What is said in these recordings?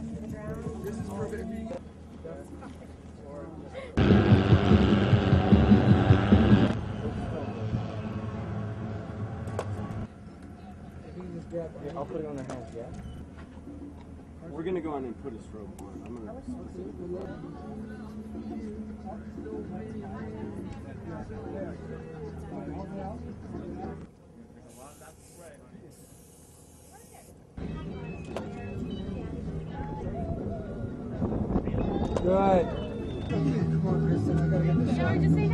watching the ground. I'll put it on their hands, yeah? We're gonna go in and put a strobe on. I'm gonna. Good. I just say.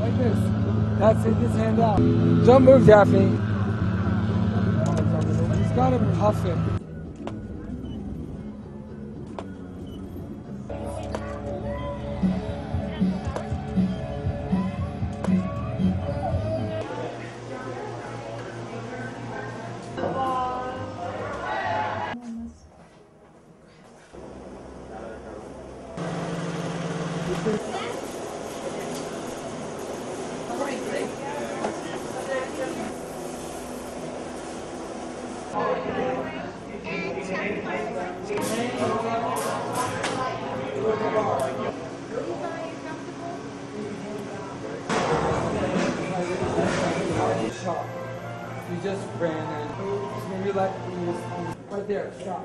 Like this. That's it, this hand out. Don't move, Daphne. He's got puffing. Shot. You just ran and maybe like right there, shot.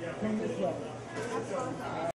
Come this way.